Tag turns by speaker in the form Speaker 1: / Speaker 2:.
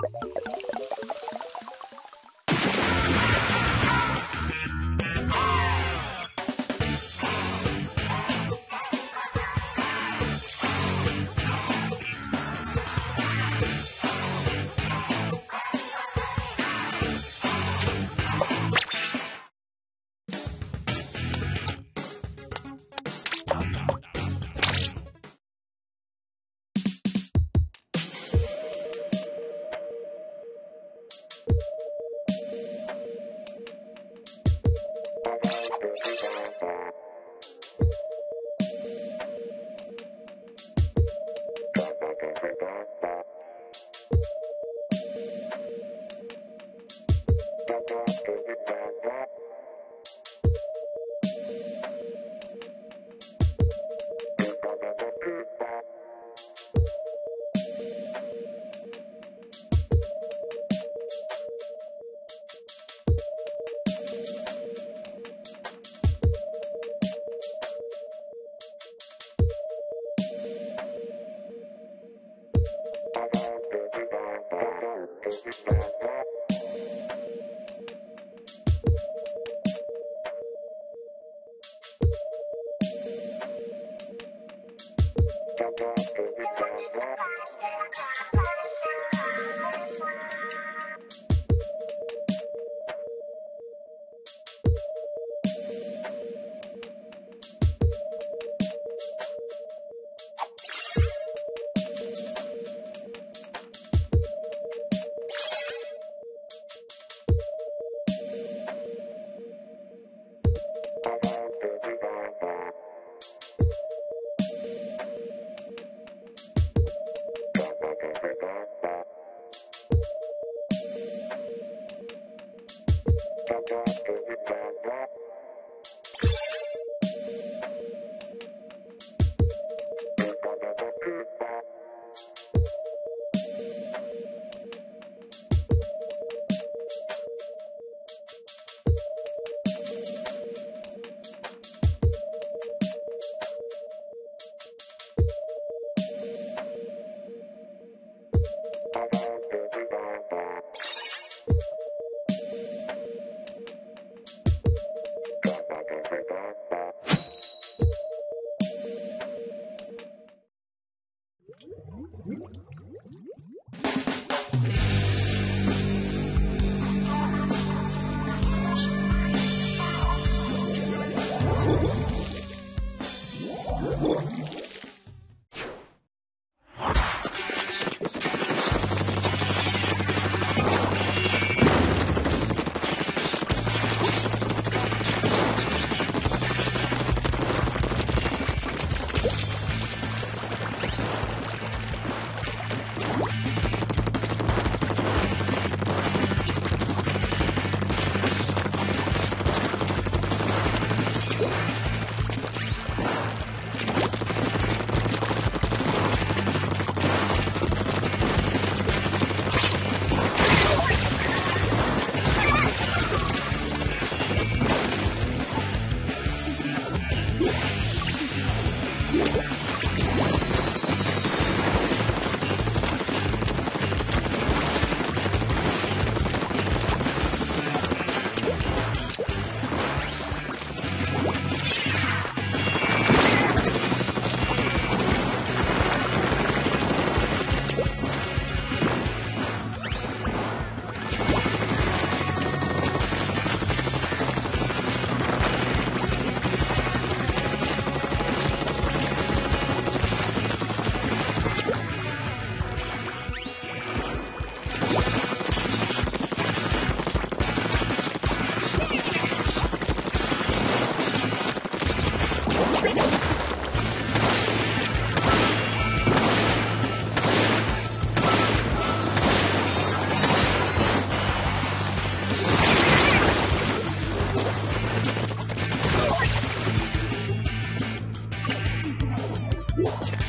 Speaker 1: Thank you. Thank you. Thank you. Thank